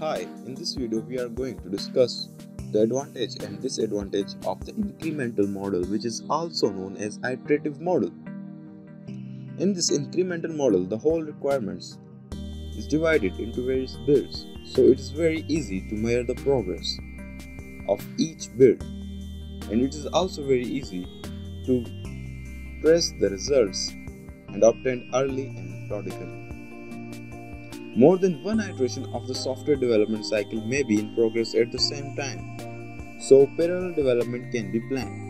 Hi, in this video we are going to discuss the advantage and disadvantage of the incremental model which is also known as iterative model. In this incremental model, the whole requirements is divided into various builds so it is very easy to measure the progress of each build and it is also very easy to trace the results and obtain early and methodically. More than one iteration of the software development cycle may be in progress at the same time, so parallel development can be planned.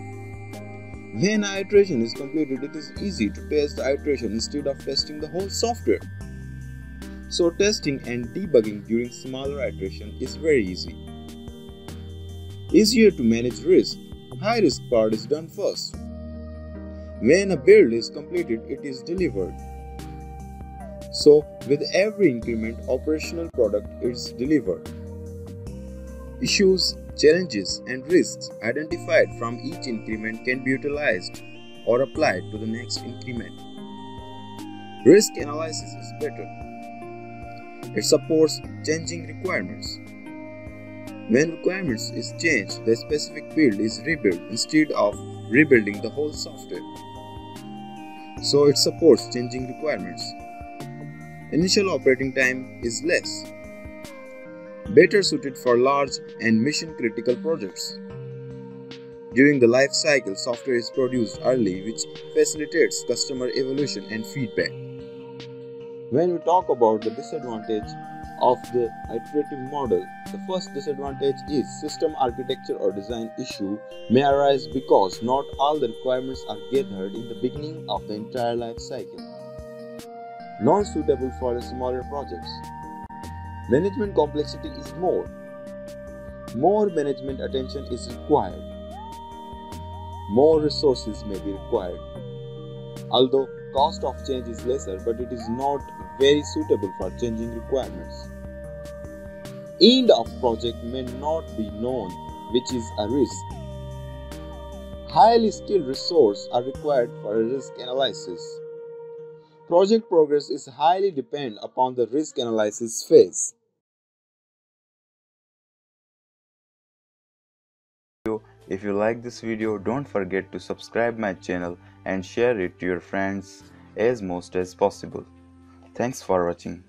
When an iteration is completed, it is easy to test the iteration instead of testing the whole software. So testing and debugging during smaller iteration is very easy. Easier to manage risk. High risk part is done first. When a build is completed, it is delivered. So, with every increment, operational product is delivered. Issues, challenges, and risks identified from each increment can be utilized or applied to the next increment. Risk analysis is better. It supports changing requirements. When requirements is changed, the specific build is rebuilt instead of rebuilding the whole software. So it supports changing requirements. Initial operating time is less, better suited for large and mission critical projects. During the life cycle, software is produced early, which facilitates customer evolution and feedback. When we talk about the disadvantage of the iterative model, the first disadvantage is system architecture or design issue may arise because not all the requirements are gathered in the beginning of the entire life cycle not suitable for smaller projects. Management complexity is more. More management attention is required. More resources may be required. Although cost of change is lesser, but it is not very suitable for changing requirements. End of project may not be known, which is a risk. Highly skilled resources are required for risk analysis. Project progress is highly dependent upon the risk analysis phase. If you like this video, don't forget to subscribe my channel and share it to your friends as most as possible. Thanks for watching.